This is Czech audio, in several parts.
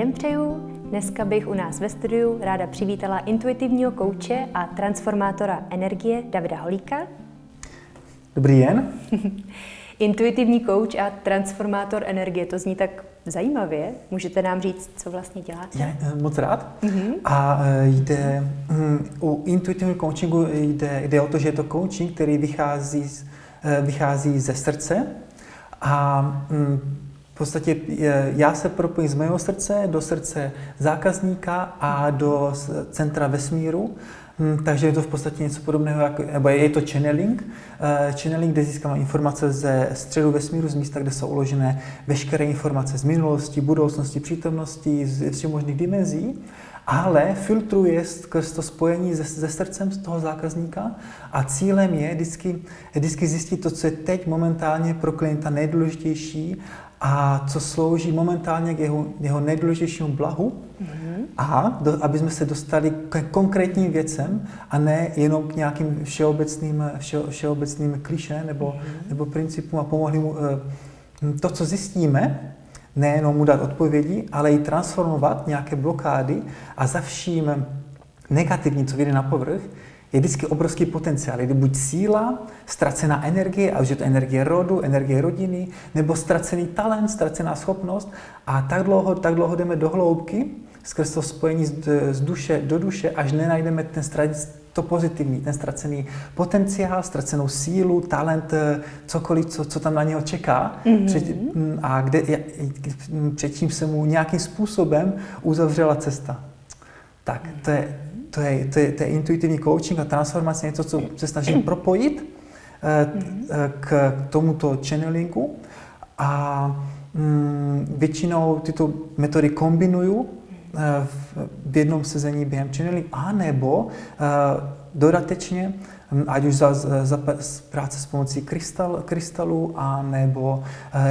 den přeju. Dneska bych u nás ve studiu ráda přivítala intuitivního kouče a transformátora energie Davida Holíka. Dobrý den. Intuitivní kouč a transformátor energie, to zní tak zajímavě. Můžete nám říct, co vlastně děláte? Je, eh, moc rád. Mm-hmm. A eh, jde, um, u intuitivního coachingu jde, jde o to, že je to coaching, který vychází, z, eh, vychází ze srdce a v podstatě já se propojím z mého srdce do srdce zákazníka a do centra vesmíru. Hmm, takže je to v podstatě něco podobného, jako, nebo je to channeling, uh, channeling, kde získáme informace ze středu vesmíru, z místa, kde jsou uložené veškeré informace z minulosti, budoucnosti, přítomnosti, z všech možných dimenzí, ale filtruje skrz to spojení se, se srdcem z toho zákazníka a cílem je vždycky, vždycky zjistit to, co je teď momentálně pro klienta nejdůležitější a co slouží momentálně k jeho, jeho nejdůležitějšímu blahu, mm-hmm. a do, aby jsme se dostali k konkrétním věcem a ne jenom k nějakým všeobecným, vše, všeobecným kliše nebo, mm-hmm. nebo principům a pomohli mu eh, to, co zjistíme, nejenom mu dát odpovědi, ale i transformovat nějaké blokády a za vším negativní, co vyjde na povrch, je vždycky obrovský potenciál. Je to buď síla, ztracená energie, a už je to energie rodu, energie rodiny, nebo ztracený talent, ztracená schopnost. A tak dlouho, tak dlouho jdeme do hloubky, skrz to spojení z, z duše do duše, až nenajdeme ten to pozitivní, ten ztracený potenciál, ztracenou sílu, talent, cokoliv, co, co tam na něho čeká. Mm-hmm. Před, a kde, předtím se mu nějakým způsobem uzavřela cesta. Tak, to je to je, to, je, to je intuitivní coaching a transformace, něco, co se snažím propojit eh, eh, k tomuto channelingu a mm, většinou tyto metody kombinuju eh, v jednom sezení během channeling, anebo dodatečně, hm, ať už za, za práce s pomocí krystal, krystalů, a nebo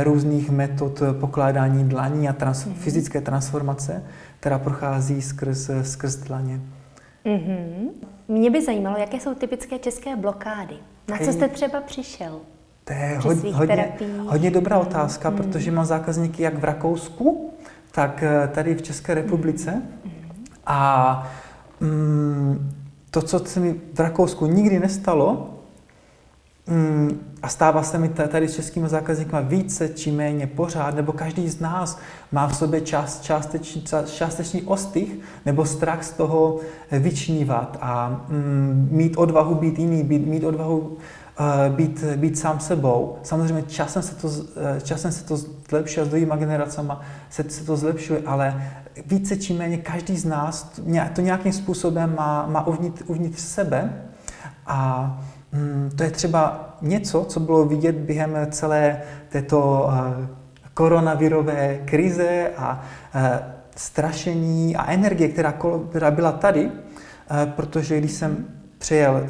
různých metod pokládání dlaní a trans, mm-hmm. fyzické transformace, která prochází skrz, skrz dlaně. Mm-hmm. Mě by zajímalo, jaké jsou typické české blokády. Na co jste třeba přišel? To je hodně, hodně, hodně dobrá otázka, mm. protože mám zákazníky jak v Rakousku, tak eh, tady v České republice. Mm. A mm, to, co se mi v Rakousku nikdy nestalo, mm, a stává se mi tady s českými zákazníky více či méně pořád, nebo každý z nás má v sobě část, částečný, částečný ostych nebo strach z toho vyčnívat a mm, mít odvahu být jiný, být, mít odvahu uh, být, být sám sebou. Samozřejmě časem se to, eh, časem se to zlepšuje, s druhýma generacemi se, se to zlepšuje, ale více či méně každý z nás to nějakým způsobem má, má uvnitř, uvnitř sebe a Hmm, to je třeba něco, co bylo vidět během celé této eh, koronavirové krize a eh, strašení a energie, která, která byla tady, eh, protože když jsem přijel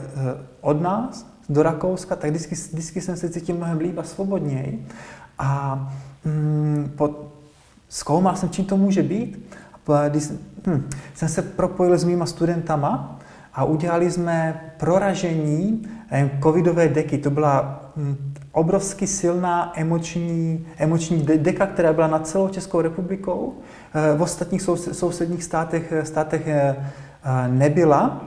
od nás do Rakouska, tak vždycky, vždycky jsem se cítil mnohem líp a svobodněji. A mm, pod, zkoumal jsem, čím to může být. A když hm, jsem se propojil s mýma studentama a udělali jsme proražení covidové deky. To byla hm, obrovsky silná emoční, emoční deka, která byla nad celou Českou republikou. Eh, v ostatních sousedních státech, státech eh, eh, nebyla.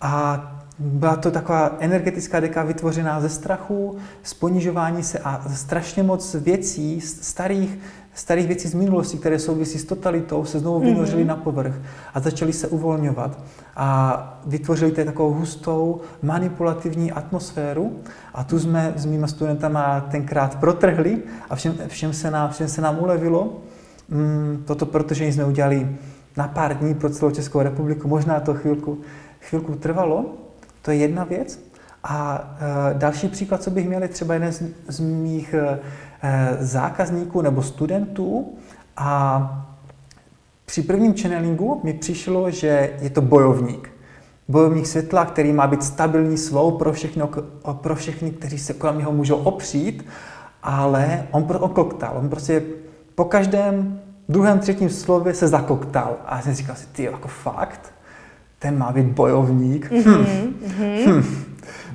A byla to taková energetická deka vytvořená ze strachu, z ponižování se a strašně moc věcí, starých, starých věcí z minulosti, které souvisí s totalitou, se znovu vynořily mm-hmm. na povrch a začaly se uvolňovat. A vytvořili tady takovou hustou manipulativní atmosféru a tu jsme s mýma studentama tenkrát protrhli a všem, všem, se, nám, všem se nám ulevilo. Mm, toto protože jsme udělali na pár dní pro celou Českou republiku, možná to chvilku, chvilku trvalo, to je jedna věc. A e, další příklad, co bych měl, je třeba jeden z, z mých e, zákazníků nebo studentů. A při prvním channelingu mi přišlo, že je to bojovník. Bojovník světla, který má být stabilní svou pro, všechno, pro všechny, kteří se kolem něho můžou opřít, ale on, on koktal. On prostě po každém druhém, třetím slově se zakoktal. A já jsem říkal si, ty jako fakt? ten má být bojovník. Mm-hmm. Hm.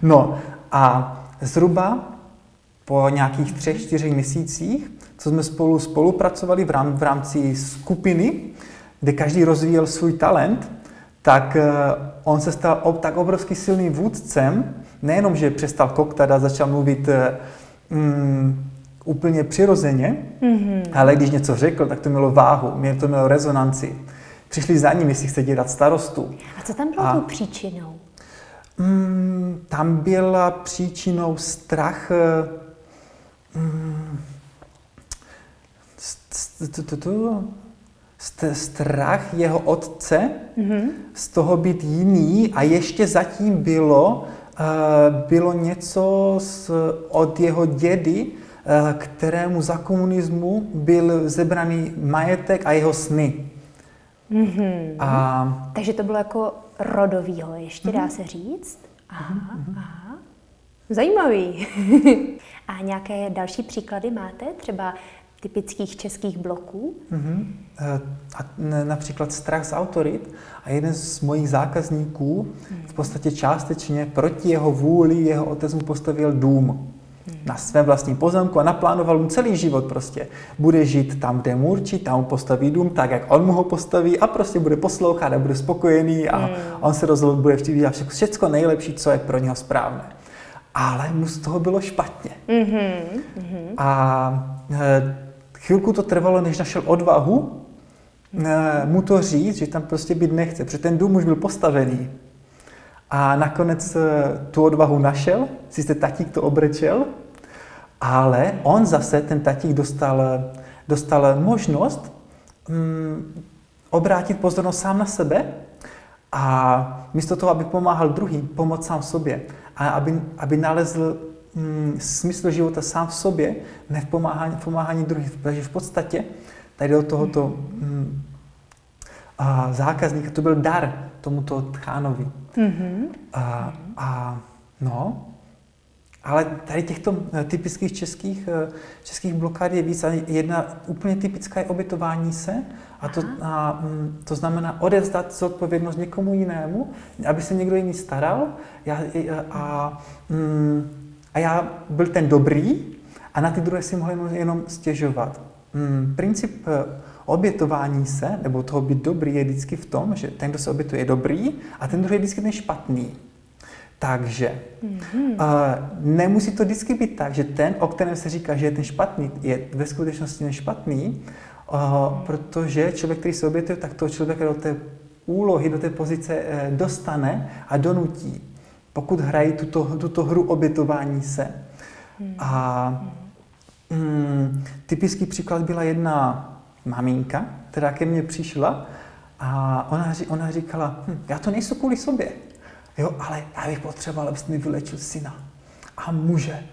No a zhruba po nějakých třech, čtyřech měsících, co jsme spolu spolupracovali v, rám, v rámci skupiny, kde každý rozvíjel svůj talent, tak eh, on se stal tak obrovský silným vůdcem, nejenom, že přestal koktat a začal mluvit mm, úplně přirozeně, mm-hmm. ale když něco řekl, tak to mělo váhu, mě to mělo rezonanci. Přišli za ním, jestli chce dělat starostu. A co tam bylo a, tou příčinou? Mm, tam byla příčinou strach mm, strach jeho otce mm-hmm. z toho být jiný a ještě zatím bylo, uh, bylo něco z, od jeho dědy, uh, kterému za komunismu byl zebraný majetek a jeho sny. Mm-hmm. A... Takže to bylo jako rodovýho, ještě mm-hmm. dá se říct? Aha, mm-hmm. aha. Zajímavý. a nějaké další příklady máte? Třeba typických českých bloků? Mm-hmm. A například strach z autorit. A jeden z mojich zákazníků v podstatě částečně proti jeho vůli jeho otec mu postavil dům na svém vlastním pozemku a naplánoval mu celý život prostě. Bude žít tam, kde mu určí, tam mu postaví dům tak, jak on mu ho postaví a prostě bude poslouchat a bude spokojený a mm. on se rozhodl, bude dělat všechno, všechno nejlepší, co je pro něho správné. Ale mu z toho bylo špatně. Mm-hmm. A e, chvilku to trvalo, než našel odvahu e, mu to říct, že tam prostě být nechce, protože ten dům už byl postavený. A nakonec e, tu odvahu našel, sice tatík to obrečel, ale on zase, ten tatík, dostal, dostal možnost mm, obrátit pozornost sám na sebe a místo toho, aby pomáhal druhým, pomoct sám sobě a aby, aby nalezl mm, smysl života sám v sobě, ne v pomáhání, v pomáhání druhým. Takže v podstatě tady do tohoto mm, a zákazníka to byl dar tomuto tchánovi. Mm-hmm. A, a no, ale tady těchto eh, typických českých, eh, českých blokád je víc. A jedna úplně typická je obětování se. A to, a, mm, to znamená odevzdat zodpovědnost někomu jinému, aby se někdo jiný staral. Já, a, mm, a já byl ten dobrý a na ty druhé si mohl jenom stěžovat. Mm, princip eh, obětování se, nebo toho být dobrý, je vždycky v tom, že ten, kdo se obětuje, je dobrý a ten druhý je vždycky ten špatný. Takže mm-hmm. uh, nemusí to vždycky být tak, že ten, o kterém se říká, že je ten špatný, je ve skutečnosti ten špatný, uh, protože člověk, který se obětuje, tak toho člověka do té úlohy, do té pozice uh, dostane a donutí, pokud hrají tuto, tuto hru obětování se. Mm-hmm. A mm, typický příklad byla jedna maminka, která ke mně přišla a ona, ona říkala, hm, já to nejsou kvůli sobě. Jo, ale já bych potřeboval, abys mi vylečil syna a muže.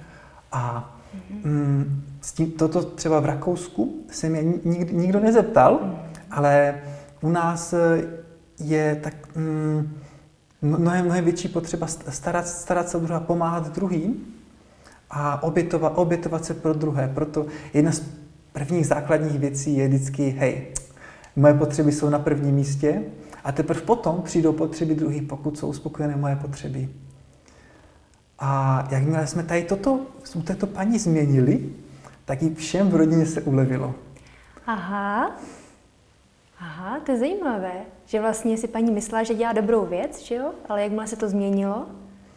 A mm, s tím, toto třeba v Rakousku se mě nikdo, nikdo nezeptal, ale u nás eh, je tak mm, mnohem, mnohem větší potřeba starat, starat se o druhé, pomáhat druhým a obětovat, obětovat se pro druhé. Proto jedna z prvních základních věcí je vždycky, hej, moje potřeby jsou na prvním místě, a teprve potom přijdou potřeby druhých, pokud jsou uspokojené moje potřeby. A jakmile jsme tady toto u této paní změnili, tak i všem v rodině se ulevilo. Aha, aha, to je zajímavé, že vlastně si paní myslela, že dělá dobrou věc, že jo? Ale jakmile se to změnilo,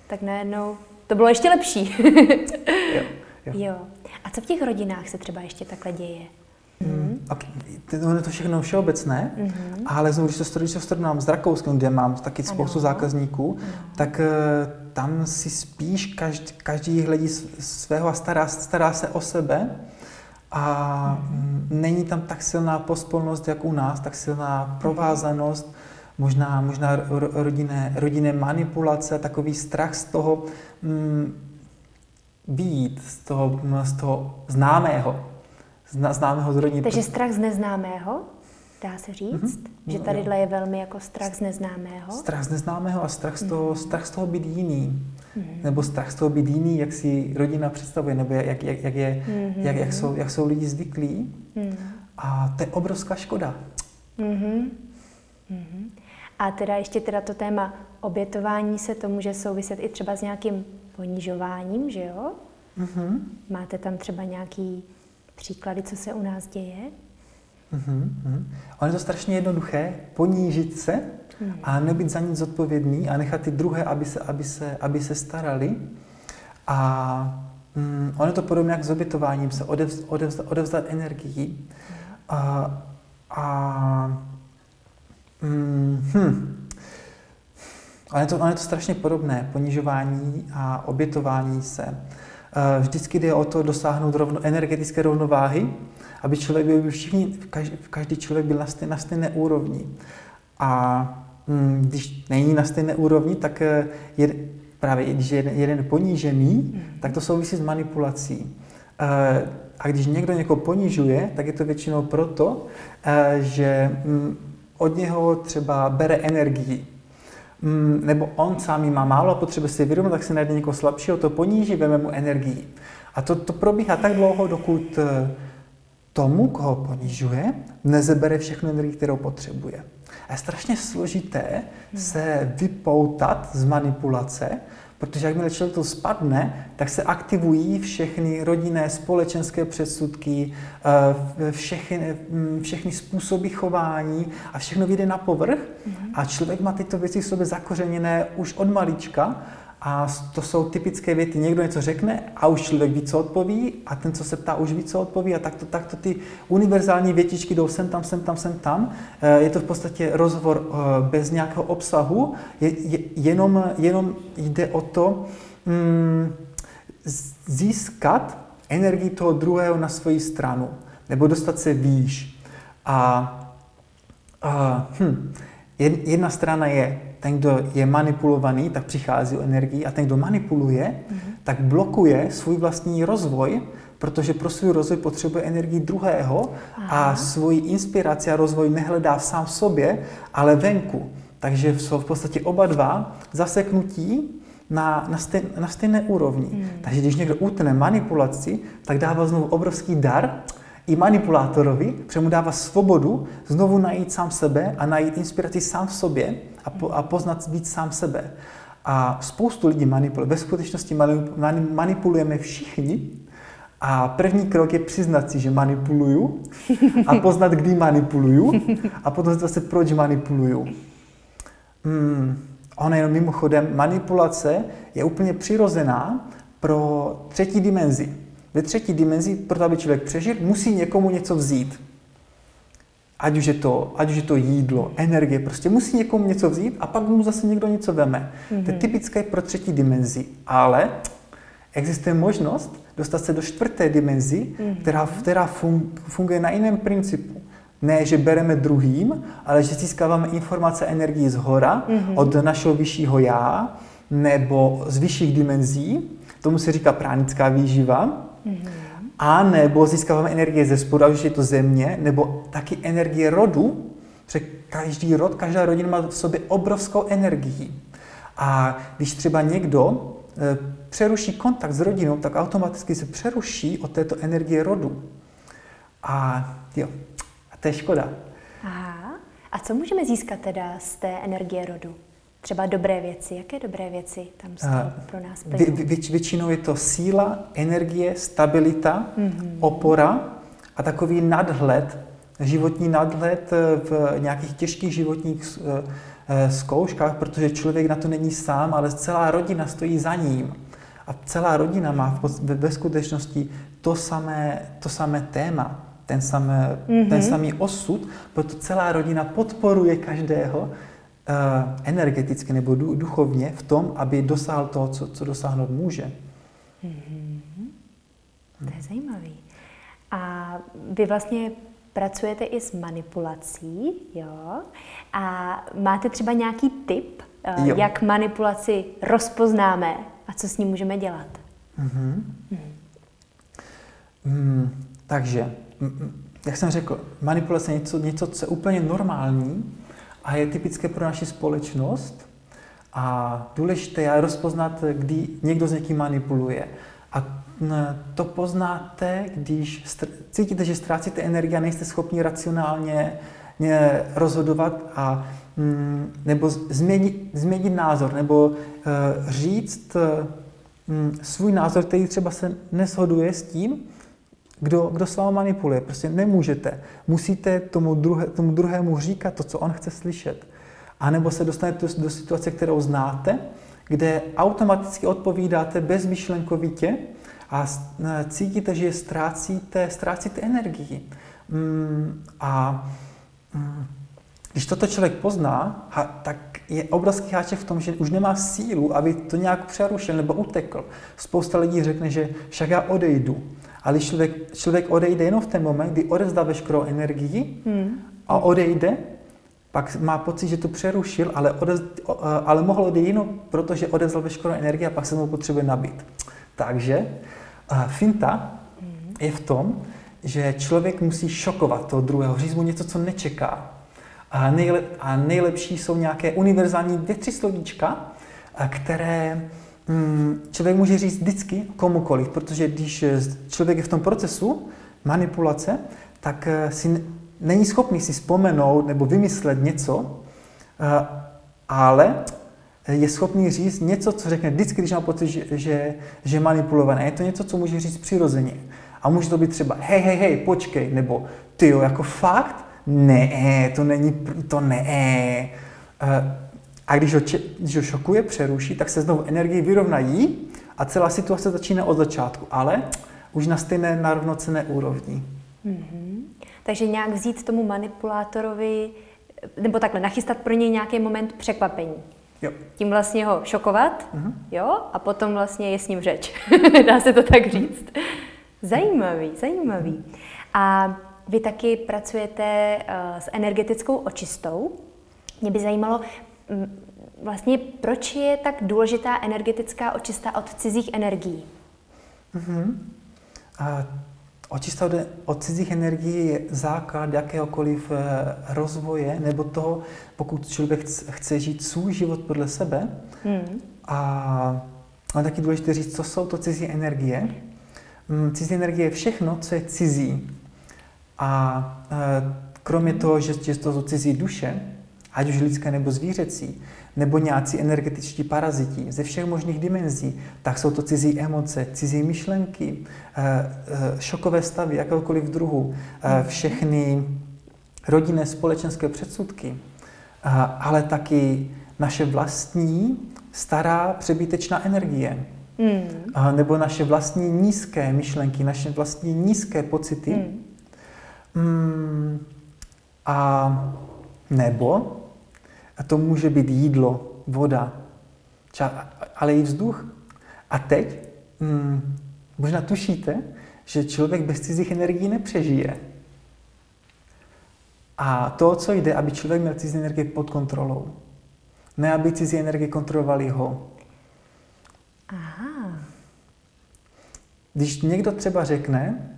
tak najednou to bylo ještě lepší. jo, jo. jo. A co v těch rodinách se třeba ještě takhle děje? Mm. A to je to všechno všeobecné, mm-hmm. ale znovu, když se když se srovnám s Rakouskem, kde mám taky spoustu ano. zákazníků, ano. tak uh, tam si spíš každý, každý hledí svého a stará, stará se o sebe a mm. není tam tak silná pospolnost, jak u nás, tak silná provázanost, možná, možná rodinné, rodinné manipulace, takový strach z toho mm, být, z toho, z toho známého známého z Takže strach z neznámého, dá se říct? Mm-hmm. Že tadyhle je velmi jako strach z neznámého? Strach z neznámého a strach z toho, mm-hmm. strach z toho být jiný. Mm-hmm. Nebo strach z toho být jiný, jak si rodina představuje, nebo jak, jak, jak, je, mm-hmm. jak, jak, jsou, jak jsou lidi zvyklí. Mm-hmm. A to je obrovská škoda. Mm-hmm. Mm-hmm. A teda ještě teda to téma obětování se to může souviset i třeba s nějakým ponižováním, že jo? Mm-hmm. Máte tam třeba nějaký příklady, co se u nás děje? Mm-hmm. Ono je to strašně jednoduché, ponížit se mm-hmm. a nebyt za nic zodpovědný a nechat ty druhé, aby se, aby se, aby se starali. A mm, ono je to podobně jak s obětováním, se odevz, odevzdat, odevzdat energii. A, a mm, hm, ale je to, ale je to strašně podobné, ponižování a obětování se. Eh, vždycky jde o to dosáhnout rovno, energetické rovnováhy, aby člověk byl všichni, každý, každý člověk byl na stejné, na stejné úrovni. A hm, když není na stejné úrovni, tak eh, je, právě když je jeden, jeden ponížený, mm. tak to souvisí s manipulací. Eh, a když někdo někoho ponižuje, tak je to většinou proto, že hm, od něho třeba bere energii. Mm, nebo on sám má málo a potřebuje si vyrovnat, tak si najde někoho slabšího, to poníží, veme mu energii. A to, to probíhá tak dlouho, dokud eh, tomu, koho ponižuje, nezebere všechnu energii, kterou potřebuje. A je strašně složité se vypoutat z manipulace, Protože jakmile člověk to spadne, tak se aktivují všechny rodinné, společenské předsudky, eh, všechny, mm, všechny způsoby chování a všechno vyjde na povrch. Mm-hmm. A člověk má tyto věci v sobě zakořeněné už od malička a to jsou typické věty. Někdo něco řekne a už člověk ví, co odpoví a ten, co se ptá, už ví, co odpoví a takto, takto ty univerzální větičky jdou sem tam, sem tam, sem tam. Eh, je to v podstatě rozhovor eh, bez nějakého obsahu, je, je, jenom, jenom jde o to mm, získat energii toho druhého na svoji stranu nebo dostat se výš. A, a hm, jedna strana je ten, kdo je manipulovaný, tak přichází o energii a ten, kdo manipuluje, mm-hmm. tak blokuje svůj vlastní rozvoj, protože pro svůj rozvoj potřebuje energii druhého Aha. a svoji inspiraci a rozvoj nehledá sám v sobě, ale venku. Takže jsou v podstatě oba dva zaseknutí na, na, stej, na stejné úrovni. Mm. Takže když někdo utne manipulaci, tak dává znovu obrovský dar i manipulátorovi, protože mu dává svobodu znovu najít sám sebe a najít inspiraci sám v sobě a, po, a poznat víc sám sebe. A spoustu lidí manipuluje. Ve skutečnosti manipulujeme všichni. A první krok je přiznat si, že manipuluju a poznat, kdy manipuluju a potom zase proč manipuluju. Hmm, ono jenom mimochodem, manipulace je úplně přirozená pro třetí dimenzi. Ve třetí dimenzi, proto aby člověk přežil, musí někomu něco vzít. Ať už, je to, ať už je to jídlo, energie, prostě musí někomu něco vzít a pak mu zase někdo něco veme. Mm-hmm. To je mhm. typické pro třetí dimenzi. Ale existuje možnost dostat se do čtvrté dimenzi, mm-hmm. která, která funguje na jiném principu. Ne, že bereme druhým, ale že získáváme informace energii z hora, mm-hmm. od našeho vyššího já, nebo z vyšších dimenzí. Tomu se říká pránická výživa. Mm-hmm. A nebo získáváme energie ze spodu, ať už je to země, nebo taky energie rodu, protože každý rod, každá rodina má v sobě obrovskou energii. A když třeba někdo e, přeruší kontakt s rodinou, tak automaticky se přeruší od této energie rodu. A jo, a to je škoda. Aha. A co můžeme získat teda z té energie rodu? Třeba dobré věci. Jaké dobré věci tam jsou pro nás Vě, vě, většinou je to síla, energie, stabilita, mm-hmm. opora a takový nadhled, životní nadhled v nějakých těžkých životních eh, eh, zkouškách, protože člověk na to není sám, ale celá rodina stojí za ním. A celá rodina má ve skutečnosti to samé, to samé téma, ten, samé, mm-hmm. ten samý osud, proto celá rodina podporuje každého, Eh, energeticky nebo duchovně v tom, aby dosáhl toho, co, co dosáhnout může. Mm-hmm. To je zajímavý. A vy vlastně pracujete i s manipulací, jo? A máte třeba nějaký tip, eh, jo. jak manipulaci rozpoznáme a co s ní můžeme dělat? Mm-hmm. Mm. Mm, takže, jak jsem řekl, manipulace je něco, něco, co je úplně normální, a je typické pro naši společnost. A důležité je rozpoznat, kdy někdo s někým manipuluje. A to poznáte, když cítíte, že ztrácíte energii a nejste schopni racionálně rozhodovat a mm, nebo změnit, změnit názor, nebo e, říct mm, svůj názor, který třeba se neshoduje s tím, kdo, kdo s vámi manipuluje. Prostě nemůžete. Musíte tomu, druhé, tomu druhému říkat to, co on chce slyšet. A nebo se dostanete do, situace, kterou znáte, kde automaticky odpovídáte bezmyšlenkovitě a cítíte, že ztrácíte, ztrácíte energii. Mm, a mm, když toto člověk pozná, tak je obrovský háček v tom, že už nemá sílu, aby to nějak přerušil nebo utekl. Spousta lidí řekne, že však já odejdu. Ale člověk, člověk odejde jenom v ten moment, kdy odezdá veškerou energii hmm. a odejde, pak má pocit, že to přerušil, ale, odez, ale mohl odejít jenom protože odevzdal veškerou energii a pak se mu potřebuje nabít. Takže uh, finta hmm. je v tom, že člověk musí šokovat toho druhého, říct mu něco, co nečeká. A, nejlep, a nejlepší jsou nějaké univerzální dvě, tři slovíčka, které mm, člověk může říct vždycky komukoliv, protože když člověk je v tom procesu manipulace, tak eh, si není schopný si vzpomenout nebo vymyslet něco, eh, ale je schopný říct něco, co řekne vždycky, když má pocit, že, že, že je manipulované. Je to něco, co může říct přirozeně. A může to být třeba, hej, hej, hej, počkej, nebo ty jo, jako fakt, ne, to není, to ne. A když ho, když ho šokuje, přeruší, tak se znovu energii vyrovnají a celá situace začíná od začátku, ale už na stejné narovnocené úrovni. Mm-hmm. Takže nějak vzít tomu manipulátorovi, nebo takhle, nachystat pro něj nějaký moment překvapení. Jo. Tím vlastně ho šokovat, mm-hmm. jo, a potom vlastně je s ním řeč. Dá se to tak říct. Zajímavý, zajímavý. A vy taky pracujete uh, s energetickou očistou. Mě by zajímalo, vlastně proč je tak důležitá energetická očista od cizích energií? Mm-hmm. A očista od, od cizích energií je základ jakéhokoliv eh, rozvoje nebo toho, pokud člověk chce žít svůj život podle sebe. Mm. A je taky důležité říct, co jsou to cizí energie. Mm, cizí energie je všechno, co je cizí. A e, kromě toho, že, že to jsou cizí duše, ať už lidské nebo zvířecí, nebo nějací energetičtí paraziti ze všech možných dimenzí, tak jsou to cizí emoce, cizí myšlenky, e, e, šokové stavy jakéhokoliv druhu, všechny rodinné společenské předsudky, ale taky naše vlastní stará přebytečná energie. Mm. Nebo naše vlastní nízké myšlenky, naše vlastní nízké pocity, mm Mm, a nebo a to může být jídlo, voda, ča, ale i vzduch. A teď mm, možná tušíte, že člověk bez cizích energií nepřežije. A to, co jde, aby člověk měl cizí energii pod kontrolou. Ne, aby cizí energie kontrolovali ho. Aha. Když někdo třeba řekne,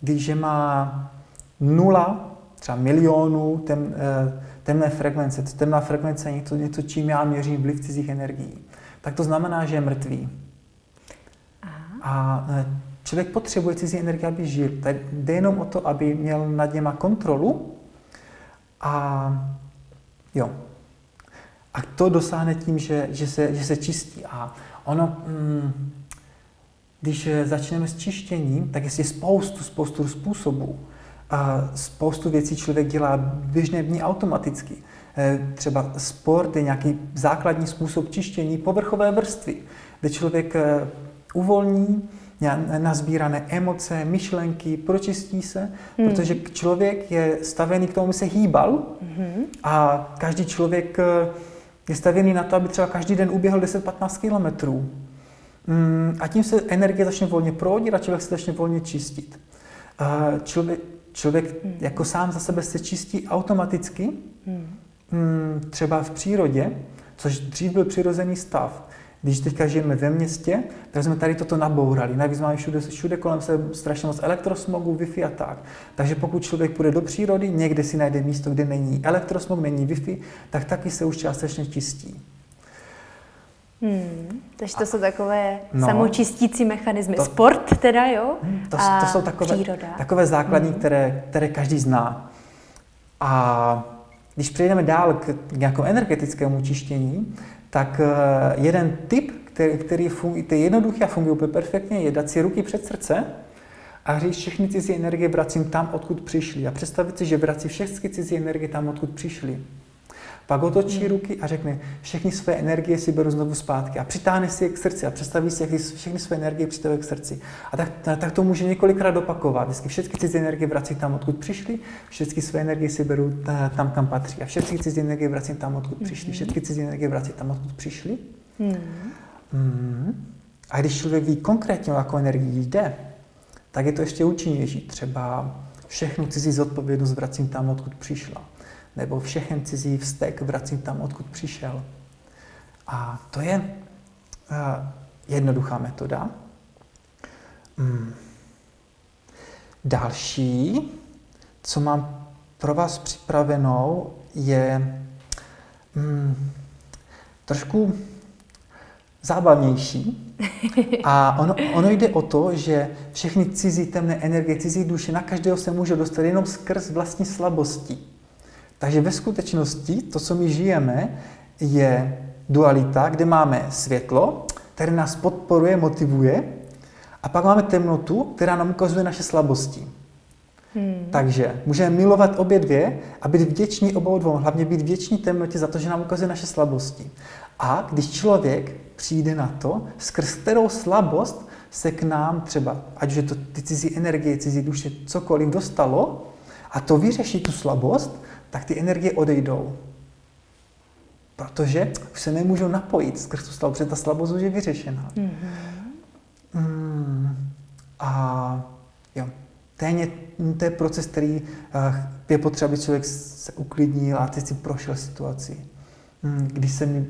když má nula, třeba milionů tem, temné frekvence, temná frekvence je něco, něco, čím já měřím vliv cizích energií, tak to znamená, že je mrtvý. Aha. A eh, člověk potřebuje cizí energii, aby žil. Tak jde jenom o to, aby měl nad něma kontrolu a jo. A to dosáhne tím, že, že, se, že se čistí. A ono, mm, když eh, začneme s čištěním, tak je spoustu, spoustu způsobů. A spoustu věcí člověk dělá běžné dní automaticky. Eh, třeba sport je nějaký základní způsob čištění povrchové vrstvy, kde člověk eh, uvolní nazbírané emoce, myšlenky, pročistí se, hmm. protože člověk je stavený k tomu, aby se hýbal hmm. a každý člověk je stavěný na to, aby třeba každý den uběhl 10-15 kilometrů. Mm, a tím se energie začne volně proudit a člověk se začne volně čistit. Člověk, člověk hmm. jako sám za sebe se čistí automaticky, hmm. Mm, třeba v přírodě, což dřív byl přirozený stav. Když teďka žijeme ve městě, tak jsme tady toto nabourali. Navíc máme všude, všude kolem se strašně moc elektrosmogu, Wi-Fi a tak. Takže pokud člověk půjde do přírody, někde si najde místo, kde není elektrosmog, není Wi-Fi, tak taky se už částečně čistí. Hmm, takže to jsou takové no, samočistící mechanismy. To, Sport teda, jo? Hmm, to, a to jsou takové, příroda. takové základní, hmm. které, které každý zná. A když přejdeme dál k nějakému energetickému čištění, tak eh, jeden tip, který, který funguje, je jednoduchý a funguje úplně perfektně, je dát si ruky před srdce a říct, všechny cizí energie vracím tam, odkud přišli. A představit si, že vrací všechny cizí energie tam, odkud přišli. Pak otočí hmm. ruky a řekne, všechny své energie si beru znovu zpátky a přitáhne si je k srdci a představí si, jak všechny své energie přitahuje k srdci. A tak, tak to může několikrát opakovat. Vždycky všechny cizí energie vrací tam, odkud přišli, všechny své energie si beru tam, kam patří. A všechny cizí energie vrací tam, odkud přišli, hmm. všechny cizí energie vrací tam, odkud přišli. Hmm. Hmm. A když člověk ví konkrétně, o jakou energii jde, tak je to ještě účinnější. Třeba všechnu cizí zodpovědnost vracím tam, odkud přišla nebo všechen cizí vztek vracím tam, odkud přišel. A to je uh, jednoduchá metoda. Hmm. Další, co mám pro vás připravenou, je hmm, trošku zábavnější. A ono, ono jde o to, že všechny cizí temné energie, cizí duše na každého se může dostat jenom skrz vlastní slabosti. Takže ve skutečnosti to, co my žijeme, je dualita, kde máme světlo, které nás podporuje, motivuje, a pak máme temnotu, která nám ukazuje naše slabosti. Hmm. Takže můžeme milovat obě dvě a být vděční obou dvou, hlavně být vděční temnotě za to, že nám ukazuje naše slabosti. A když člověk přijde na to, skrz kterou slabost se k nám třeba, ať už je to ty cizí energie, cizí duše, cokoliv dostalo, a to vyřeší tu slabost, tak ty energie odejdou. Protože už se nemůžou napojit skrz tu slabost, protože ta slabost už je vyřešená. Mm-hmm. Mm, a jo, to je, to je proces, který uh, je potřeba, aby člověk se uklidnil a teď si prošel situaci. Mm, když se mi, uh,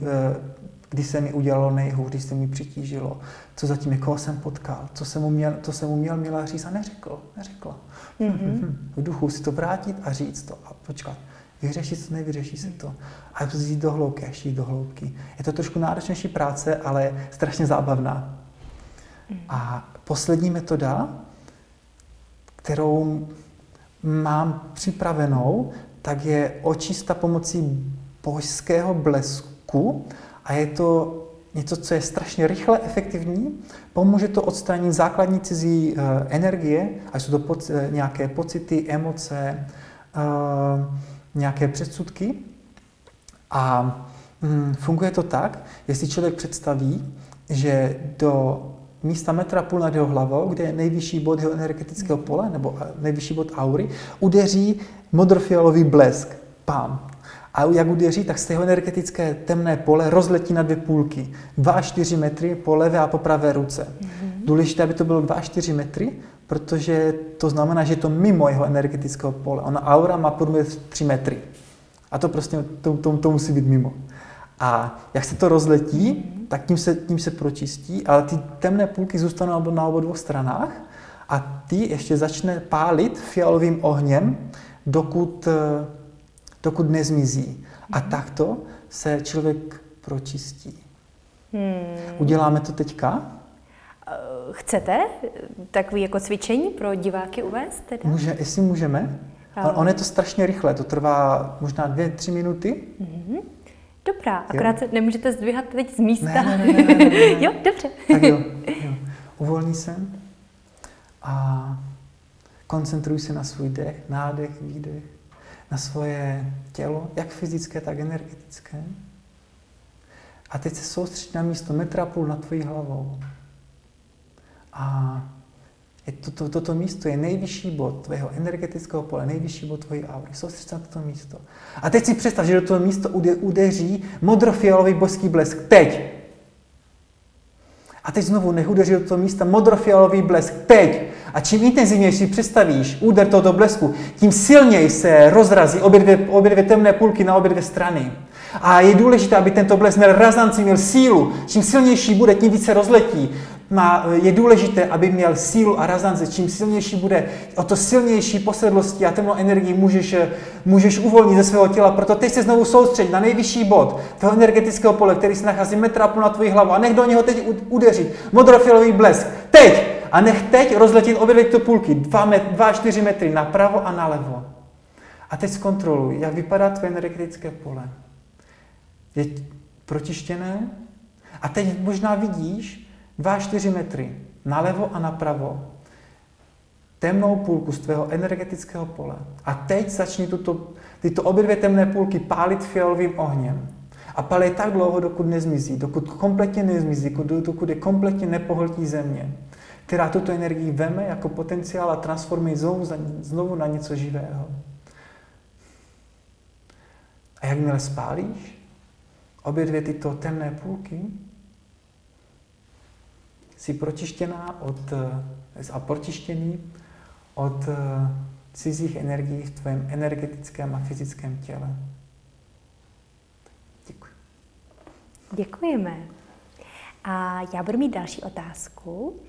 když se mi udělalo nejhůř, když se mi přitížilo, co zatím, koho jsem potkal, co jsem mu měl, co jsem mu měl, měla říct a neřekl, neřekla. Mm-hmm. V duchu si to vrátit a říct to a počkat vyřešit se, nevyřeší se to. A jít do hloubky, až jít do hloubky. Je to trošku náročnější práce, ale strašně zábavná. A poslední metoda, kterou mám připravenou, tak je očista pomocí božského blesku a je to něco, co je strašně rychle efektivní. Pomůže to odstranit základní cizí uh, energie, ať jsou to poc- uh, nějaké pocity, emoce, uh, nějaké předsudky a mm, funguje to tak, jestli člověk představí, že do místa metra půl nad jeho hlavou, kde je nejvyšší bod jeho energetického pole, nebo eh, nejvyšší bod aury, udeří modrofialový blesk. Pám. A jak udeří, tak z jeho energetické temné pole rozletí na dvě půlky. 2 až 4 metry po levé a po pravé ruce. Mm-hmm. Důležité, aby to bylo 2 až 4 metry, protože to znamená, že je to mimo jeho energetického pole. Ona aura má průměr 3 metry. A to prostě, to, to, to musí být mimo. A jak se to rozletí, tak tím se, tím se pročistí, ale ty temné půlky zůstanou na obou dvou stranách a ty ještě začne pálit fialovým ohněm, dokud, dokud nezmizí. A takto se člověk pročistí. Hmm. Uděláme to teďka? Chcete takový jako cvičení pro diváky uvést? Teda? Může, jestli můžeme. On, on je to strašně rychle, to trvá možná dvě, tři minuty. Mm-hmm. Dobrá, akorát se nemůžete zdvihat teď z místa. Ne, ne, ne, ne, ne, ne. jo, dobře. tak jo, jo. Uvolní se a koncentruj se na svůj dech, nádech, výdech, na svoje tělo, jak fyzické, tak energetické. A teď se soustředí na místo metra půl nad tvojí hlavou. A je to, to, toto místo je nejvyšší bod tvého energetického pole, nejvyšší bod tvojí aury. Soustřed na toto místo. A teď si představ, že do toho místo udeří modrofialový božský blesk. Teď! A teď znovu nech udeří do toho místa modrofialový blesk. Teď! A čím intenzivnější představíš úder tohoto blesku, tím silněji se rozrazí obě dvě, obě dvě temné půlky na obě dvě strany. A je důležité, aby tento blesk měl razanci, měl sílu. Čím silnější bude, tím více rozletí má, je důležité, aby měl sílu a razance. Čím silnější bude, o to silnější posedlosti a temnou energii můžeš, můžeš uvolnit ze svého těla. Proto teď se znovu soustředit na nejvyšší bod tvého energetického pole, který se nachází metra půl na tvoji hlavu a nech do něho teď udeřit. Modrofialový blesk. Teď! A nech teď rozletět obě dvě půlky, 2-4 metry napravo a nalevo. A teď zkontroluj, jak vypadá tvoje energetické pole. Je protištěné? A teď možná vidíš, 2-4 metry nalevo a napravo. temnou půlku z tvého energetického pole. A teď začni tuto, tyto obě dvě temné půlky pálit fialovým ohněm. A palí tak dlouho, dokud nezmizí, dokud kompletně nezmizí, dokud je kompletně nepohltí země, která tuto energii veme jako potenciál a transformuje znovu, znovu na něco živého. A jakmile spálíš obě dvě tyto temné půlky, jsi pročištěná od, eh, a pročištěný od eh, cizích energií v tvém energetickém a fyzickém těle. Děkuji. Děkujeme. A já budu mít další otázku.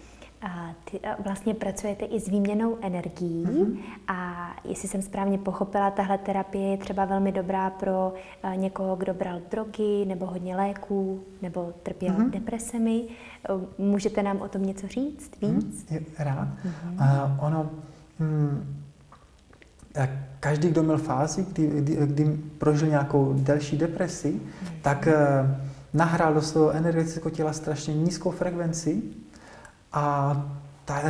A ty vlastně pracujete i s výměnou energií mm-hmm. a jestli jsem správně pochopila, tahle terapie je třeba velmi dobrá pro někoho, kdo bral drogy nebo hodně léků nebo trpěl mm-hmm. depresemi. Můžete nám o tom něco říct víc? Mm, rád. Mm-hmm. Uh, ono, mm, každý, kdo měl fázi, kdy, kdy, kdy prožil nějakou delší depresi, mm-hmm. tak uh, nahrál do svého energetického těla strašně nízkou frekvenci a ta,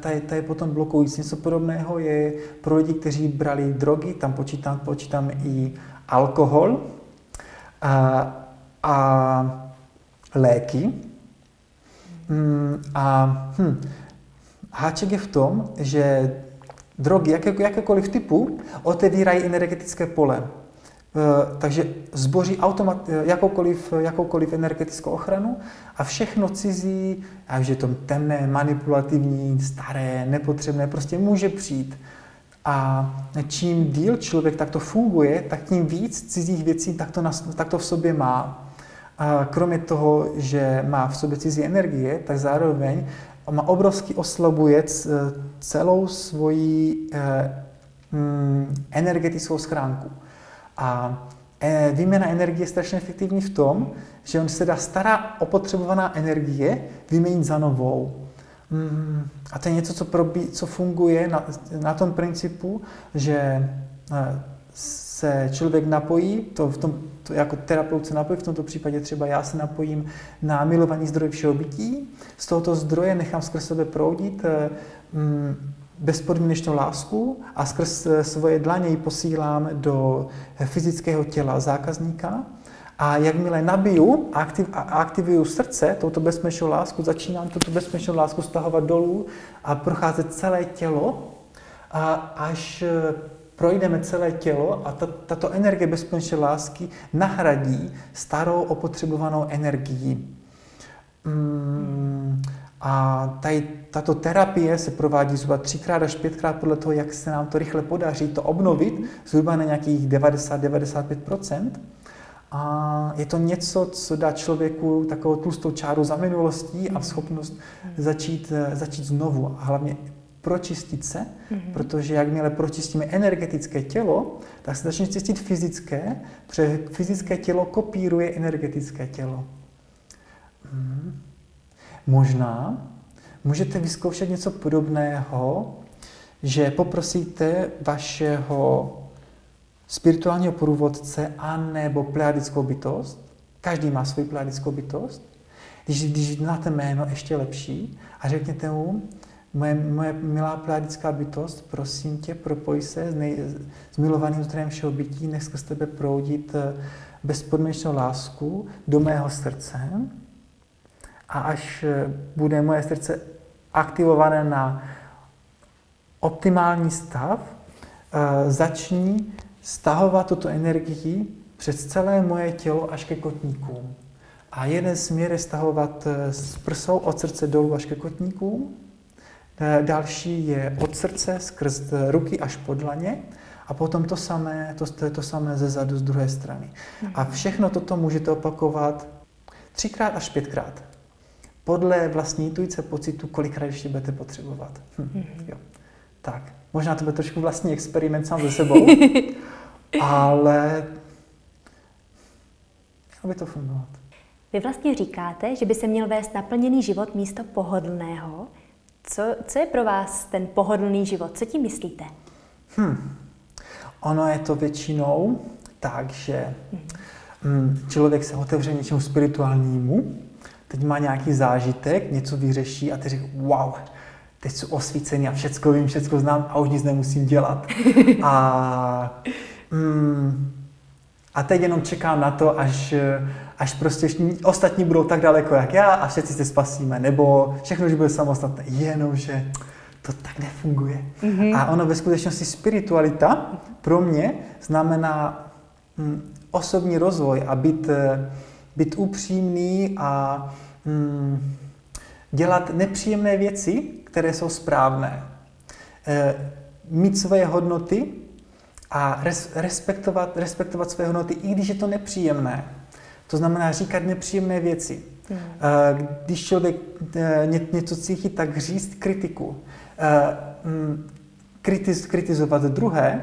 ta, ta je potom blokující. Něco podobného je pro lidi, kteří brali drogy, tam počítám, počítám i alkohol a, a léky. Mm, a hm, háček je v tom, že drogy jaké, jakékoliv typu otevírají energetické pole. Eh, takže zboří automat, eh, jakoukoliv, jakoukoliv energetickou ochranu a všechno cizí, a že to temné, manipulativní, staré, nepotřebné, prostě může přijít. A čím díl člověk takto funguje, tak tím víc cizích věcí takto, na, takto v sobě má. A kromě toho, že má v sobě cizí energie, tak zároveň má obrovský oslabuje celou svoji eh, mm, energetickou schránku. A e, výměna energie je strašně efektivní v tom, že on se dá stará opotřebovaná energie vyměnit za novou. Mm, a to je něco, co, probí, co funguje na, na tom principu, že e, se člověk napojí, to v tom, to jako terapeut se napojí, v tomto případě třeba já se napojím na milovaný zdroj všeho bytí, z tohoto zdroje nechám skrz sebe proudit e, mm, bezpodmínečnou lásku a skrz eh, svoje dlaně ji posílám do eh, fyzického těla zákazníka. A jakmile nabiju a, aktiv, aktivuju srdce, touto bezpečnou lásku, začínám tuto bezpečnou lásku stahovat dolů a procházet celé tělo, a až eh, projdeme celé tělo a tato energie bezpečné lásky nahradí starou opotřebovanou energii. Mm, a tady, tato terapie se provádí zhruba třikrát až pětkrát podle toho, jak se nám to rychle podaří to obnovit, zhruba na nějakých 90-95%. A je to něco, co dá člověku takovou tlustou čáru za minulostí a schopnost začít, začít znovu a hlavně pročistit se, mm-hmm. protože jakmile pročistíme energetické tělo, tak se začne čistit fyzické, protože fyzické tělo kopíruje energetické tělo. Mm. Možná můžete vyzkoušet něco podobného, že poprosíte vašeho spirituálního průvodce a nebo pleadickou bytost. Každý má svou pleadickou bytost. Když, když znáte jméno, ještě lepší. A řekněte mu, moje, moje milá pleadická bytost, prosím tě, propoj se s, nej, s milovaným zdrojem všeho bytí, nech skrz tebe proudit eh, bezpodmínečnou lásku do mého srdce a až eh, bude moje srdce aktivované na optimální stav, eh, začni stahovat tuto energii přes celé moje tělo až ke kotníkům. A jeden směr je stahovat s eh, prsou od srdce dolů až ke kotníkům, další je od srdce skrz ruky až po dlaně a potom to samé, to, to, to samé ze zadu z druhé strany. A mhm. všechno toto můžete opakovat třikrát až pětkrát podle vlastní intuice, pocitu, kolikrát ještě budete potřebovat. Hm. Mm-hmm. Jo. Tak, možná to bude trošku vlastní experiment sám ze sebou, ale mělo by to fungovat. Vy vlastně říkáte, že by se měl vést naplněný život místo pohodlného. Co, co je pro vás ten pohodlný život? Co tím myslíte? Hm. Ono je to většinou tak, že mm. člověk se otevře něčemu spirituálnímu, teď má nějaký zážitek, něco vyřeší a ty řekl, wow, teď jsou osvícený a všecko vím, všecko znám a už nic nemusím dělat. A, mm, a teď jenom čekám na to, až, až prostě ostatní budou tak daleko, jak já a všichni se spasíme, nebo všechno už bude samostatné, jenomže to tak nefunguje. Mm-hmm. A ono ve skutečnosti spiritualita pro mě znamená mm, osobní rozvoj a být, být upřímný a mm, dělat nepříjemné věci, které jsou správné. E, mít svoje hodnoty a res, respektovat, respektovat své hodnoty, i když je to nepříjemné. To znamená říkat nepříjemné věci. Hmm. E, když člověk e, něco cítí, tak říct kritiku. Kritiz, kritizovat druhé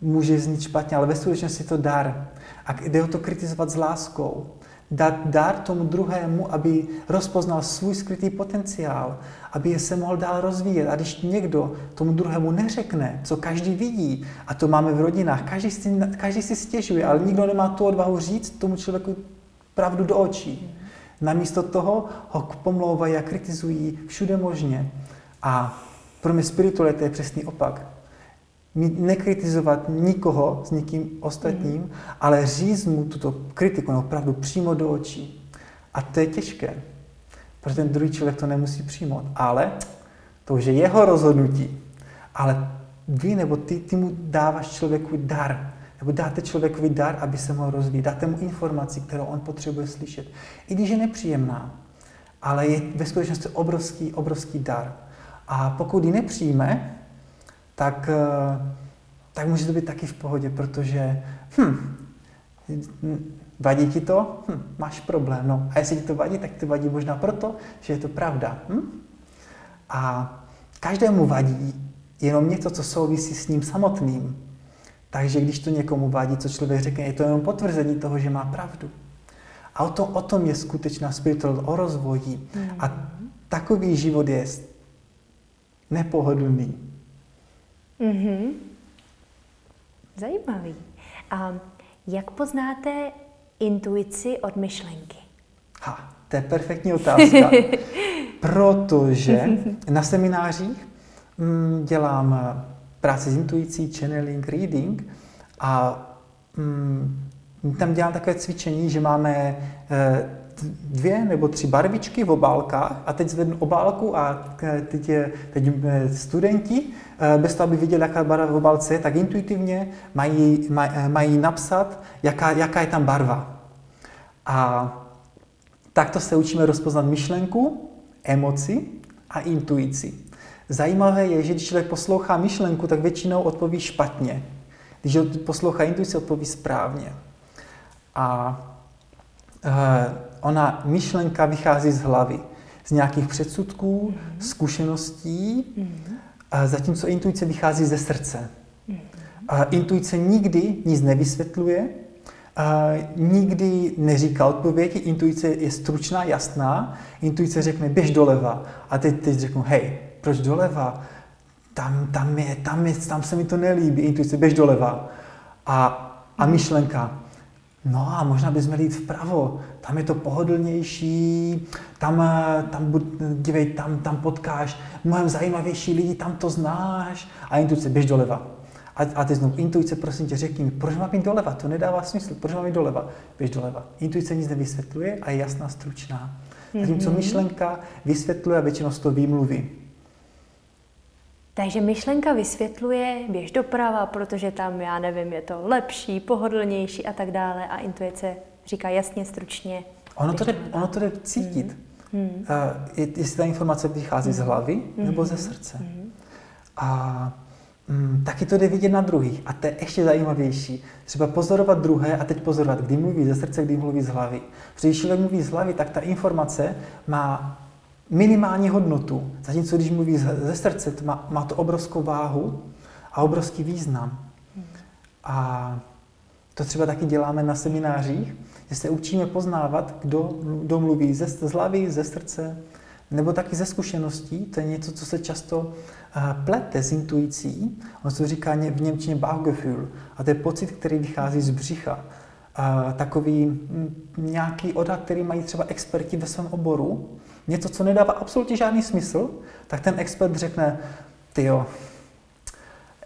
může znít špatně, ale ve skutečnosti je to dar. A jde o to kritizovat s láskou dát dar tomu druhému, aby rozpoznal svůj skrytý potenciál, aby se mohl dál rozvíjet. A když někdo tomu druhému neřekne, co každý vidí, a to máme v rodinách, každý si, každý si stěžuje, ale nikdo nemá tu odvahu říct tomu člověku pravdu do očí. Namísto toho ho pomlouvají a kritizují všude možně. A pro mě spiritualita je přesný opak nekritizovat nikoho s nikým ostatním, mm. ale říct mu tuto kritiku opravdu přímo do očí. A to je těžké, protože ten druhý člověk to nemusí přijmout. Ale to už je jeho rozhodnutí. Ale vy nebo ty, ty mu dáváš člověku dar. Nebo dáte člověkovi dar, aby se mohl rozvíjet. Dáte mu informaci, kterou on potřebuje slyšet. I když je nepříjemná, ale je ve skutečnosti obrovský, obrovský dar. A pokud ji nepřijme, tak, eh, tak může to být taky v pohodě, protože hm, vadí ti to? Hm, máš problém. No. A jestli ti to vadí, tak to vadí možná proto, že je to pravda. Hm? A každému vadí jenom něco, co souvisí s ním samotným. Takže když to někomu vadí, co člověk řekne, je to jenom potvrzení toho, že má pravdu. A o, to, o tom je skutečná spiritualita, o rozvoji. Mm. A takový život je nepohodlný. Mm-hmm. Zajímavý. A jak poznáte intuici od myšlenky? Ha, to je perfektní otázka. Protože na seminářích mm, dělám eh, práci s intuicí, channeling, reading a mm, tam dělám takové cvičení, že máme eh, dvě nebo tři barvičky v obálkách a teď zvednu obálku a teď, je, teď studenti, eh, bez toho, aby viděli, jaká barva v obálce je, tak intuitivně mají, maj, eh, mají napsat, jaká, jaká je tam barva. A takto se učíme rozpoznat myšlenku, emoci a intuici. Zajímavé je, že když člověk poslouchá myšlenku, tak většinou odpoví špatně. Když poslouchá intuici, odpoví správně. A ona myšlenka vychází z hlavy, z nějakých předsudků, mm-hmm. zkušeností, mm-hmm. zatímco intuice vychází ze srdce. Mm-hmm. Intuice nikdy nic nevysvětluje, nikdy neříká odpovědi, intuice je stručná, jasná, intuice řekne běž doleva a teď, teď řeknu hej, proč doleva? Tam, tam, je, tam, je, tam se mi to nelíbí, intuice běž doleva. A, a myšlenka, No a možná bychom měli jít vpravo, tam je to pohodlnější, tam, eh, tam dívej, tam, tam potkáš mnohem zajímavější lidi, tam to znáš a intuice, běž doleva. A, a ty znovu, intuice, prosím tě, řekni mi, proč mám jít doleva? To nedává smysl, proč mám jít doleva? Běž doleva. Intuice nic nevysvětluje a je jasná, stručná. Zatímco mm-hmm. myšlenka vysvětluje a většinou z toho výmluví. Takže myšlenka vysvětluje, běž doprava, protože tam, já nevím, je to lepší, pohodlnější a tak dále. A intuice říká jasně, stručně. Ono to jde, ono to jde cítit. Hmm. Uh, jestli ta informace vychází hmm. z hlavy hmm. nebo ze srdce. Hmm. A um, taky to jde vidět na druhých. A to je ještě zajímavější. Třeba pozorovat druhé a teď pozorovat, kdy mluví ze srdce, kdy mluví z hlavy. Protože když člověk mluví z hlavy, tak ta informace má minimální hodnotu. Zatímco když mluví ze srdce, to má, má to obrovskou váhu a obrovský význam. A to třeba taky děláme na seminářích, že se učíme poznávat, kdo, kdo mluví ze, z hlavy, ze srdce, nebo taky ze zkušeností. To je něco, co se často uh, plete s intuicí. On se říká v Němčině Bauchgefühl. A to je pocit, který vychází z břicha. uh, takový m, nějaký odhad, který mají třeba experti ve svém oboru, něco, co nedává absolutně žádný smysl, tak ten expert řekne, ty jo,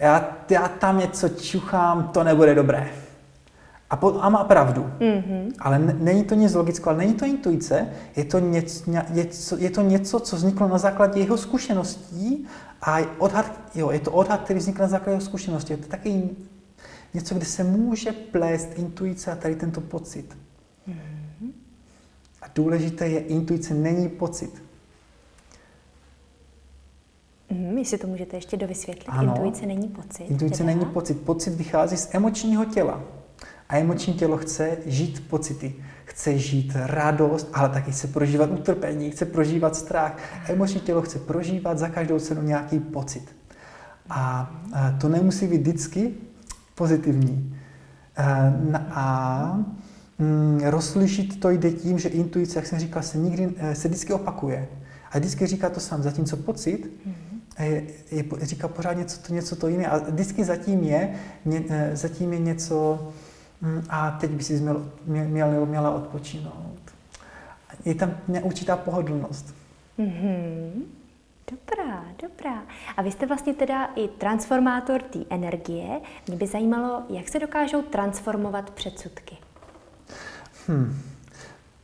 já, já tam něco čuchám, to nebude dobré. A, po, a má pravdu. Mm-hmm. Ale není to nic logického, ale není to intuice, je to, něco, něco, je to něco, co vzniklo na základě jeho zkušeností a odhad, jo, je to odhad, který vznikl na základě jeho zkušeností. Je to taky něco, kde se může plést intuice a tady tento pocit. Mm-hmm. A důležité je, intuice není pocit. Mm, jestli to můžete ještě dovysvětlit. Ano, intuice není pocit. Intuice teda? není pocit. Pocit vychází z emočního těla. A emoční tělo chce žít pocity. Chce žít radost, ale taky chce prožívat utrpení, chce prožívat strach. Emoční tělo chce prožívat za každou cenu nějaký pocit. A to nemusí být vždycky pozitivní. A mm, rozlišit to jde tím, že intuice, jak jsem říkal, se, nikdy, e, se vždycky opakuje. A vždycky říká to sám, zatímco pocit je, je, říká pořád něco to, něco to jiné. A vždycky zatím je, ně, e, zatím je něco, mm, a teď by si měl, měl nebo měla odpočinout. Je tam určitá pohodlnost. Mm-hmm. Dobrá, dobrá. A vy jste vlastně teda i transformátor té energie. Mě by zajímalo, jak se dokážou transformovat předsudky. Hmm.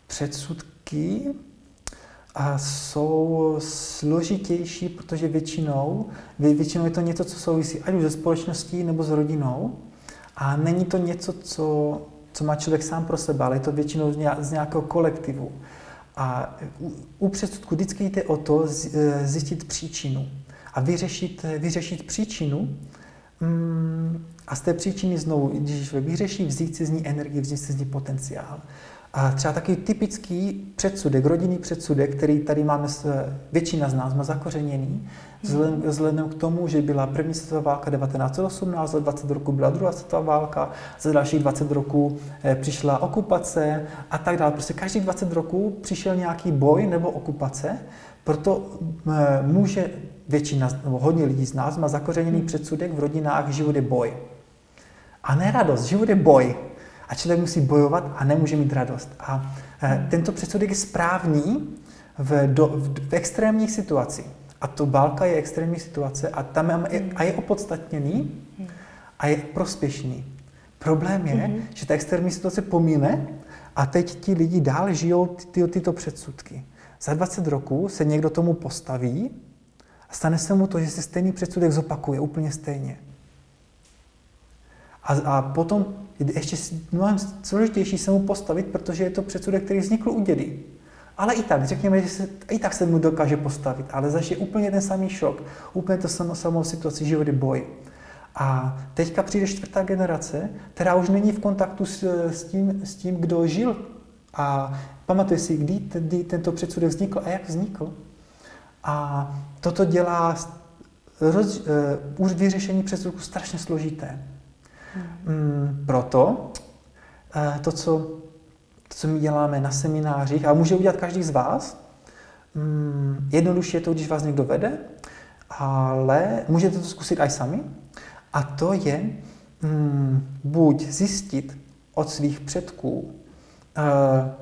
Předsudky a jsou složitější, protože většinou, většinou je to něco, co souvisí ať už se společností nebo s rodinou. A není to něco, co, co má člověk sám pro sebe, ale je to většinou z nějakého kolektivu. A u předsudku vždycky jde o to e, zjistit příčinu a vyřešit, vyřešit příčinu a z té příčiny znovu, když člověk vyřeší, vzít si z ní energii, vzít si z ní potenciál. A třeba takový typický předsudek, rodinný předsudek, který tady máme, většina z nás má zakořeněný, vzhledem, vzhledem k tomu, že byla první světová válka 1918, za 20 roku byla druhá světová válka, za dalších 20 roků eh, přišla okupace a tak dále. Prostě každých 20 roků přišel nějaký boj nebo okupace, proto eh, může většina, nebo hodně lidí z nás má zakořeněný předsudek v rodinách, život je boj. A ne radost, život je boj. A člověk musí bojovat a nemůže mít radost. A e, tento předsudek je správný v, do, v, v extrémních situacích. A to válka je extrémní situace a tam je, a je opodstatněný a je prospěšný. Problém je, mm-hmm. že ta extrémní situace pomíne a teď ti lidi dál žijou ty, tyto předsudky. Za 20 roků se někdo tomu postaví a stane se mu to, že se stejný předsudek zopakuje úplně stejně. A, a potom je ještě mnohem složitější se mu postavit, protože je to předsudek, který vznikl u dědy. Ale i tak, řekněme, že se, i tak se mu dokáže postavit, ale zažije úplně ten samý šok, úplně to samou, samou situaci, život je boj. A teďka přijde čtvrtá generace, která už není v kontaktu s, s, tím, s tím, kdo žil. A pamatuje si, kdy, kdy tento předsudek vznikl a jak vznikl. A toto dělá roz, uh, už vyřešení předsudku strašně složité. Mm, proto eh, to co, to, co my děláme na seminářích, a může udělat každý z vás, mm, jednoduše je to, když vás někdo vede, ale můžete to zkusit i sami. A to je mm, buď zjistit od svých předků, eh,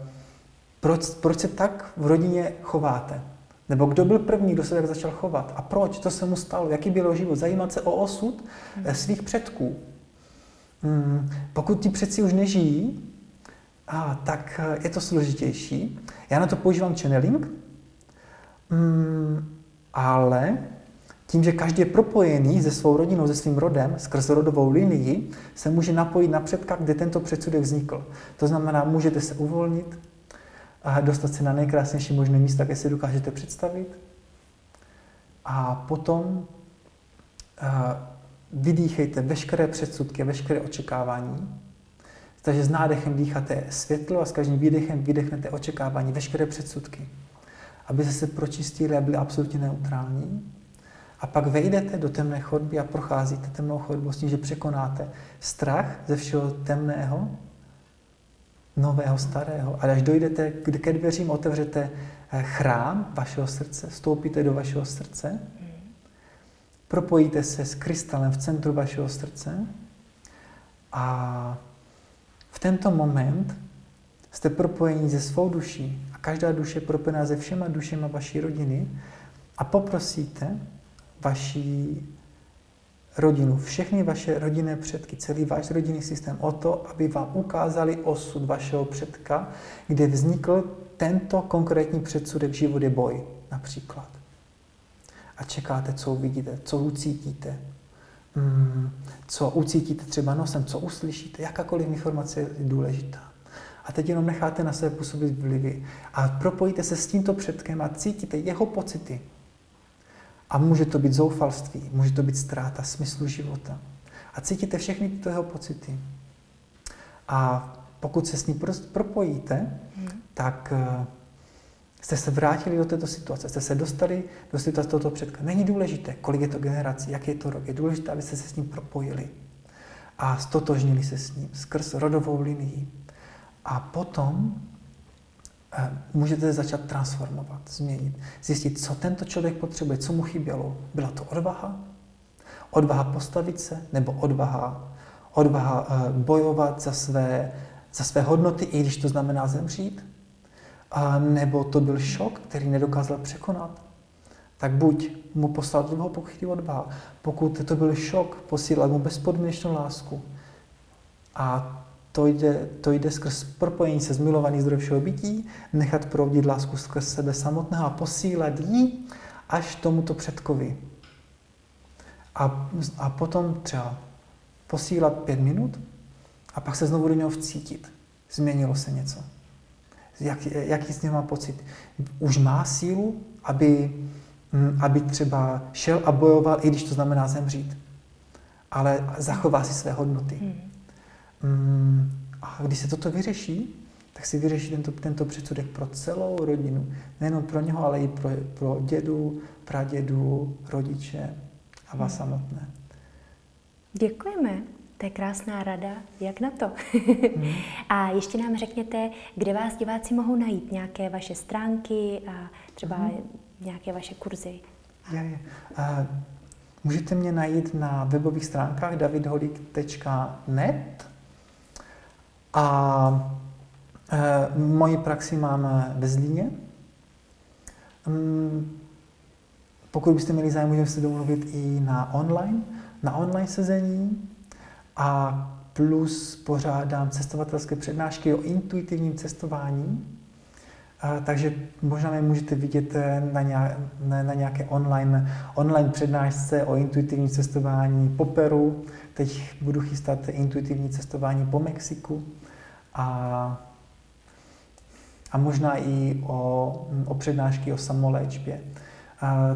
proč, proč se tak v rodině chováte. Nebo kdo byl první, kdo se tak začal chovat a proč, co se mu stalo, jaký byl život, zajímat se o osud eh, svých předků. Hmm, pokud ti přeci už nežijí, a, tak eh, je to složitější. Já na to používám channeling, hmm, ale tím, že každý je propojený se svou rodinou, se svým rodem, skrz rodovou linii, se může napojit na předka, kde tento předsudek vznikl. To znamená, můžete se uvolnit a dostat se na nejkrásnější možné místa, jak si dokážete představit. A potom a, vydýchejte veškeré předsudky, veškeré očekávání. Takže s nádechem dýcháte světlo a s každým výdechem vydechnete očekávání, veškeré předsudky. Aby se pročistili a byli absolutně neutrální. A pak vejdete do temné chodby a procházíte temnou chodbou s tím, že překonáte strach ze všeho temného, nového, starého. A až dojdete ke dveřím, otevřete eh, chrám vašeho srdce, vstoupíte do vašeho srdce Propojíte se s krystalem v centru vašeho srdce a v tento moment jste propojení ze svou duší a každá duše je propojená se všema dušema vaší rodiny a poprosíte vaší rodinu, všechny vaše rodinné předky, celý váš rodinný systém o to, aby vám ukázali osud vašeho předka, kde vznikl tento konkrétní předsudek život je boj, například. A čekáte, co uvidíte, co ucítíte, mm, co ucítíte třeba nosem, co uslyšíte, jakákoliv informace je důležitá. A teď jenom necháte na sebe působit vlivy a propojíte se s tímto předkem a cítíte jeho pocity, a může to být zoufalství, může to být ztráta smyslu života. A cítíte všechny tyto jeho pocity. A pokud se s ním propojíte, hmm. tak uh, jste se vrátili do této situace, jste se dostali do situace tohoto předka. Není důležité, kolik je to generací, jak je to rok. Je důležité, abyste se s ním propojili a stotožnili se s ním skrz rodovou linii. A potom Eh, můžete začat transformovat, změnit, zjistit, co tento člověk potřebuje, co mu chybělo. Byla to odvaha? Odvaha postavit se? Nebo odvaha, odvaha eh, bojovat za své, za své hodnoty, i když to znamená zemřít? A nebo to byl šok, který nedokázal překonat? Tak buď mu poslal druhou, pokud odvaha. Pokud to byl šok, posílal mu bezpodmínečnou lásku. A to jde, to jde skrz propojení se zmilovaný zdroj všeho bytí, nechat proudit lásku skrz sebe samotného a posílat ji až tomuto předkovi. A, a potom třeba posílat pět minut a pak se znovu do něho vcítit. Změnilo se něco. Jak, jaký z něho má pocit? Už má sílu, aby, mm, aby třeba šel a bojoval, i když to znamená zemřít. Ale zachová si své hodnoty. Hmm. Mm, a když se toto vyřeší, tak si vyřeší tento, tento předsudek pro celou rodinu. Nejenom pro něho, ale i pro, pro dědu, pradědu, rodiče a vás hmm. samotné. Děkujeme. To je krásná rada. Jak na to? hmm. A ještě nám řekněte, kde vás diváci mohou najít? Nějaké vaše stránky a třeba hmm. nějaké vaše kurzy? Je, je. Uh, můžete mě najít na webových stránkách davidholik.net a e, moji praxi máme ve Zlíně. Um, pokud byste měli zájem, můžeme se domluvit i na online, na online sezení a plus pořádám cestovatelské přednášky o intuitivním cestování. Takže možná mě můžete vidět e, na, nějak, na nějaké online, online přednášce o intuitivním cestování po Peru. Teď budu chystat intuitivní cestování po Mexiku a, a možná i o, o přednášky o samoléčbě. A,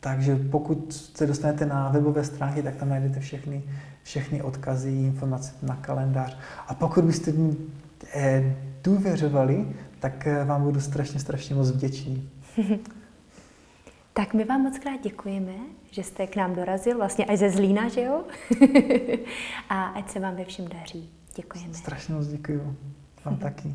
takže pokud se dostanete na webové stránky, tak tam najdete všechny, všechny odkazy, informace na kalendář. A pokud byste mi eh, důvěřovali, tak eh, vám budu strašně, strašně moc vděčný. Tak my vám moc krát děkujeme, že jste k nám dorazil, vlastně až ze Zlína, že jo? a ať se vám ve všem daří. Děkujeme. Strašně moc děkuju. Vám taky.